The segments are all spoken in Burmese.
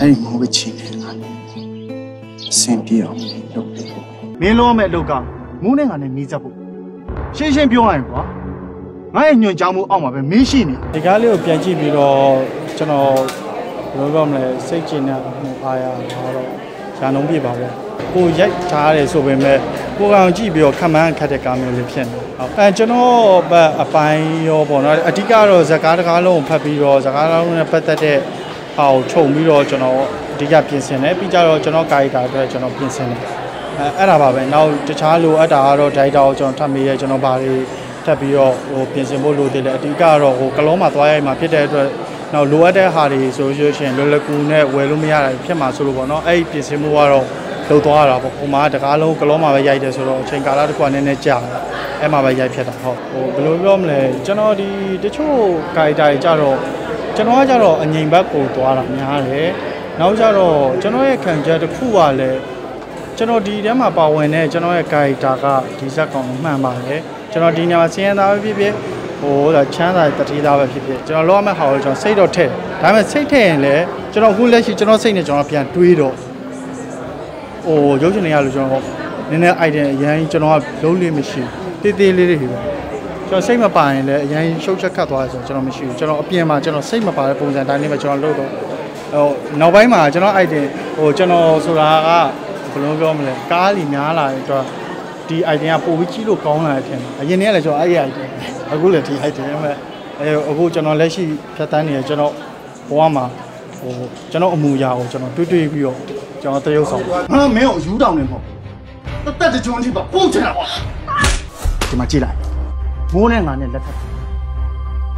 အဲ့ဒီမိုးပချီနဲ့ကနေအဆင်ပြေအောင်လုပ်ပေးဖို့မင်းလုံးမဲ့အလုပ်ကမူးနဲ့ငါနဲ့မီးစပ်ဖို့ရှင်းရှင်းပြောရရင်ကွာငါရဲ့ညွန်ကြားမှုအောက်မှာပဲမင်းရှိနေဒီကားလေးကိုပြန်ကြည့်ပြီးတော့ကျွန်တော်ဘယ်လိုပြောမလဲစိတ်ကျဉ်တဲ့အားရတော့ရှာနှုံးပြပါပဲကိုရိုက်ထားရတယ်ဆိုပေမဲ့ကိုကောင်ကြည့်ပြီးတော့ခံမှန်းခတ်တဲ့ကားမျိုးလေးဖြစ်နေဟုတ်အဲကျွန်တော်ဘက်အပိုင်းရောပေါ့နော်အဓိကတော့ဇကားတကားလုံးကိုဖတ်ပြီးတော့ဇကားလုံးနဲ့ပတ်သက်တဲ့ ဟာကိုခြုံပြီးတော့ကျွန်တော်အဓိကပြင်ဆင်တယ်ပြီးကြတော့ကျွန်တော်ကာရီတာအတွက်ကျွန်တော်ပြင်ဆင်တယ်အဲအဲ့ဒါပါပဲနောက်တခြားလိုအပ်တာကတော့ဒိုက်တာကိုကျွန်တော်ထပ်မေးရဲကျွန်တော်ဘာတွေထပ်ပြီးတော့ဟိုပြင်ဆင်ဖို့လိုသေးတယ်အဓိကတော့ဟိုကလုံးမှာသွားရိုက်မှာဖြစ်တဲ့အတွက်နောက်လိုအပ်တဲ့ဟာတွေဆိုလို့ရှိရင်လွယ်လွယ်ကူနဲ့ဝယ်လို့မရတာဖြစ်မှာဆိုလို့ပေါ့နော်အဲ့ဒီပြင်ဆင်မှုကတော့လုပ်သွားရတာပေါ့ဟိုမှာတကားလုံးကလုံးမှာပဲရိုက်တယ်ဆိုတော့အချိန်ကာလတစ်ခုကနည်းနည်းကြာတယ်အဲ့မှာပဲရိုက်ဖြစ်တာဟုတ်ဟိုဘယ်လိုပြောမလဲကျွန်တော်ဒီတချို့ကာရီတာတွေကြတော့ ကျွန်တော်ကကြတော့အငိမ်ဘက်ကိုသွားတာများတယ်နောက်ကြတော့ကျွန်တော်ရဲ့ခံချက်တစ်ခုကလည်းကျွန်တော်ဒီထဲမှာပါဝင်တဲ့ကျွန်တော်ရဲ့ကာရီတာကဒီဇက်ကောင်မှန်ပါတယ်ကျွန်တော်ဒီညမှာစည်ရန်သားပဲဖြစ်ဖြစ်ဟိုဒါချမ်းသာတတိသားပဲဖြစ်ဖြစ်ကျွန်တော်လောရမယ့်ဟာကိုကျွန်တော်စိတ်တော့ထည့်ဒါပေမဲ့စိတ်ထည့်ရင်လည်းကျွန်တော်အခုလက်ရှိကျွန်တော်စိတ်နဲ့ကျွန်တော်ပြန်တွေးတော့ဟိုရုပ်ရှင်တွေရလို့ကျွန်တော်နည်းနည်း item အရင်ကျွန်တော်ကလုံးလေးမရှိတေးသေးလေးတွေပဲ ကျွန်တော်စိတ်မပါရင်လည်းအရင်ရှုပ်ချက်ခတ်သွားတယ်ဆိုတော့ကျွန်တော်မရှိဘူးကျွန်တော်အပြင်မှာကျွန်တော်စိတ်မပါတဲ့ပုံစံတိုင်းလေးပဲကျွန်တော်လုပ်တော့ဟိုနောက်ပိုင်းမှာကျွန်တော် item ဟိုကျွန်တော်ဆိုတာကဘယ်လိုပြောမလဲကားလီများလာတဲ့အတွက်ဒီ item ကပိုပြီးကြီးလို့ကောင်းလာတယ်ထင်တယ်အရင်တည်းကလည်းကျွန်တော်အဲ့ဒီ item အခုလည်းဒီ item ပဲအဲအခုကျွန်တော်လက်ရှိဖြတ်တန်းနေရကျွန်တော်ဘဝမှာဟိုကျွန်တော်အမူအရာကိုကျွန်တော်တွေးတွေးပြီးတော့ကျွန်တော်တရုပ်ဆောင်ငါမင်းကိုယူတောင်းနေမဟုတ်တသက်တကြုံကြီးပါပို့ချင်တာကွာဒီမှာကြည့်လိုက် မိုးနဲ့ငါနဲ့လက်ထပ်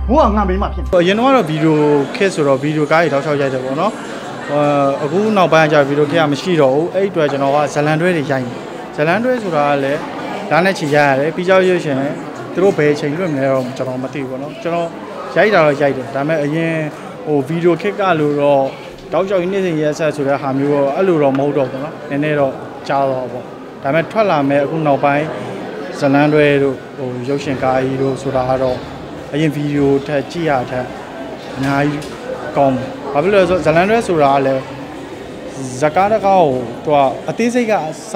မိုးကငါမင်းမဖြစ်နေအရင်တော့ဗီဒီယိုခက်ဆိုတော့ဗီဒီယိုကားတွေတောက်ချောက်ရိုက်တယ်ပေါ့နော်ဟိုအခုနောက်ပိုင်းကျဗီဒီယိုခက်ကမရှိတော့ဘူးအဲ့အတွက်ကျွန်တော်ကဇလန်တွဲတွေရိုက်နေဇလန်တွဲဆိုတာကလည်းဓာတ်နဲ့ချီရိုက်ရတယ်ပြီးကြောက်ရွှေရှင်သူတို့ဘယ်ချိန်လွတ်မလဲတော့ကျွန်တော်မသိဘူးပေါ့နော်ကျွန်တော်ရိုက်တာတော့ရိုက်တယ်ဒါပေမဲ့အရင်ဟိုဗီဒီယိုခက်ကလို့တော့တောက်ချောက်နေ့စဉ်ရက်ဆက်ဆိုတဲ့ဟာမျိုးတော့အဲ့လိုတော့မဟုတ်တော့ဘူးနော်နည်းနည်းတော့ကြားတော့ပေါ့ဒါပေမဲ့ထွက်လာမဲ့အခုနောက်ပိုင်း ဇလန်တွဲတို့ဟိုရုပ်ရှင်ကားကြီးတို့ဆိုတာကတော့အရင်ဗီဒီယိုထက်ကြည့်ရတဲ့အများကြီးကောင်းတယ်။ဘာဖြစ်လို့လဲဆိုတော့ဇလန်တွဲဆိုတာကလည်းဇကားတကောက်ကိုသူကအသေးစိတ်ကအစ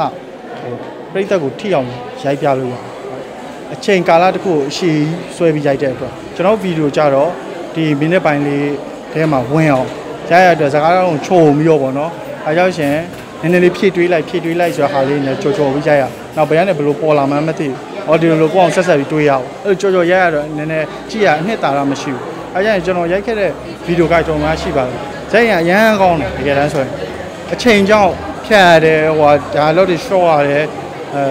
ဟိုပြိသက်ကိုထိအောင်ရိုက်ပြလို့ရတယ်။အချိန်ကာလတစ်ခုကိုအရှိဆွဲပြီးရိုက်တဲ့အတွက်ကျွန်တော်ဗီဒီယိုကြတော့ဒီမိနစ်ပိုင်းလေးထဲမှာဝင်အောင်ရိုက်ရတဲ့အတွက်ဇကားတကောက်ကိုခြုံပြီးတော့ပေါ့နော်။အဲကြောင့်ရှင်နည်းနည်းလေးဖြည့်တွေးလိုက်ဖြည့်တွေးလိုက်ဆိုတဲ့ဟာလေးနဲ့ကြော်ကြော်ပြီးရိုက်ရ။ နောက်ဘယ်ကနေဘယ်လိုပေါ်လာမှန်းမသိဘူး။အော်ဒီလိုကိုအောင်ဆက်ဆက်ပြီးတွေးရအောင်။အဲ့လိုကြော်ကြော်ရိုက်ရတော့နည်းနည်းကြည့်ရအနှစ်သာရမရှိဘူး။အဲကြောင့်ကျွန်တော်ရိုက်ခဲ့တဲ့ဗီဒီယိုကကျွန်တော်များရှိပါတယ်။ဇက်ရအရန်ကောင်းတယ်တကယ်တမ်းဆိုရင်အချိန်ကြောင့်ဖြတ်ရတယ်ဟိုဒါလော့တွေ short ရတယ်အဲ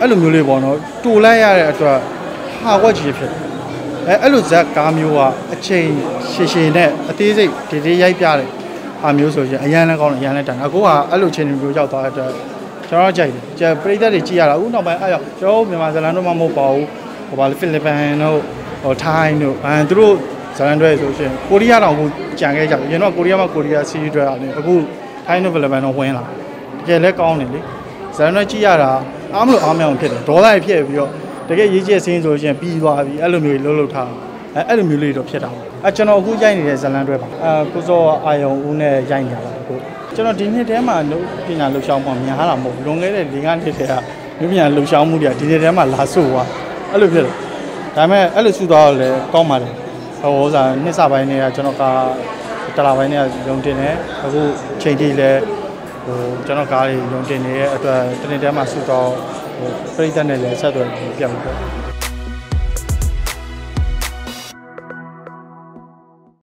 အဲ့လိုမျိုးလေးပေါ့နော်တူလိုက်ရတဲ့အတွက်ဟာဝက်ကြီးဖြစ်တယ်။အဲအဲ့လိုဇက်ကားမျိုးကအချိန်ရှည်ရှည်နဲ့အသေးစိတ်ဒီဒီရိုက်ပြတယ်ဟာမျိုးဆိုရင်အရန်လည်းကောင်းတယ်အရန်လည်းတန်အခုကအဲ့လိုချိန်မျိုးရောက်သွားတဲ့အတွက် ကျွန်တော်ကြိုက်တယ်။ကျပရိသတ်တွေကြည့်ရတာအခုနောက်ပိုင်းအဲ့ရောက်ကျွန်တော်မြန်မာဇလန်တို့မှမဟုတ်ပါဘူး။ဟိုဘာလဲဖိလစ်ပိုင်တို့ဟိုထိုင်းတို့အဲသူတို့ဇလန်တွေဆိုရှင်ကိုရီးယားတောင်အခုကြံခဲ့ကြတယ်။ရင်တော့ကိုရီးယားမှာကိုရီးယားစီးရီးတွေအဲ့အခုထိုင်းတို့ဖိလစ်ပိုင်တော့ဝင်လာ။တကယ်လည်းကောင်းတယ်လေ။ဇလန်တွေကြည့်ရတာအားမလို့အားမအောင်ဖြစ်တယ်။ဒေါ်လာဖြစ်ပြီးတော့တကယ်ရေးကျက်စင်းဆိုရှင်ပြီးသွားပြီအဲ့လိုမျိုးလှုပ်လှုပ်ထားအဲအဲ့လိုမျိုးလေးတော့ဖြစ်တာပေါ့အဲကျွန်တော်အခုရိုက်နေတဲ့ဇလန်တွေပါအဲကိုစောအာယုံဦးနဲ့ရိုက်နေတာပါအခု ကျွန်တော်ဒီနှစ်ထဲမှာလူပညာလှူရှားမှုများတာမဟုတ်ဘူးလွန်ခဲ့တဲ့၄၅နှစ်တည်းကလူပညာလှူရှားမှုတွေကဒီနှစ်ထဲမှာလာဆို့သွားအဲ့လိုဖြစ်တယ်ဒါပေမဲ့အဲ့လိုစုသွားတော့လည်းကောင်းပါတယ်ဟိုဥစားနှစ်စပိုင်းတွေကကျွန်တော်ကတလာပိုင်းတွေကရုံတင်တယ်အခုချိန်ထိလည်းဟိုကျွန်တော်ကားတွေရုံတင်နေတဲ့အတွက်တနေ့တည်းမှာစုတော့ဟိုပြိတ္တနဲ့လည်းဆက်သွယ်ပြတ်ပြီပေါ့